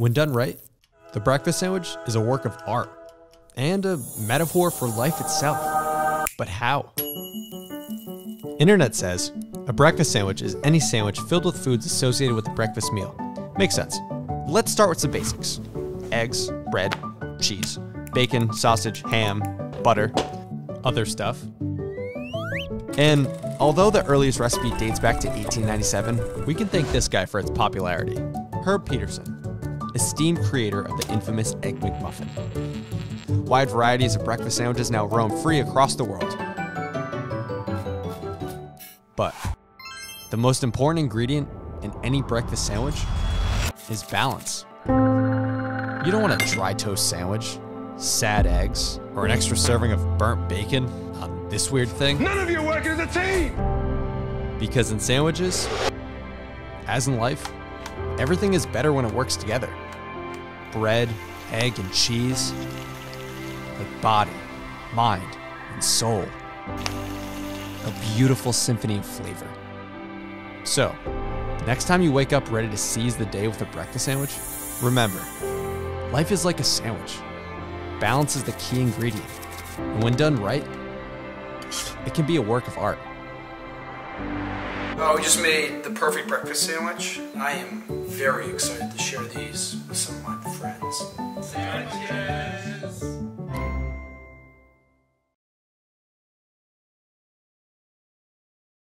When done right, the breakfast sandwich is a work of art and a metaphor for life itself. But how? Internet says a breakfast sandwich is any sandwich filled with foods associated with the breakfast meal. Makes sense. Let's start with some basics eggs, bread, cheese, bacon, sausage, ham, butter, other stuff. And although the earliest recipe dates back to 1897, we can thank this guy for its popularity Herb Peterson, esteemed creator of the infamous Egg McMuffin. Wide varieties of breakfast sandwiches now roam free across the world. But the most important ingredient in any breakfast sandwich is balance. You don't want a dry toast sandwich, sad eggs, or an extra serving of burnt bacon on this weird thing. None of you work as a team! Because in sandwiches, as in life, everything is better when it works together. Bread, egg, and cheese, like body, mind, and soul. A beautiful symphony of flavor. So, next time you wake up ready to seize the day with a breakfast sandwich, remember life is like a sandwich. Balance is the key ingredient. And when done right, it can be a work of art. Oh, we just made the perfect breakfast sandwich. I am very excited to share these with some of my friends.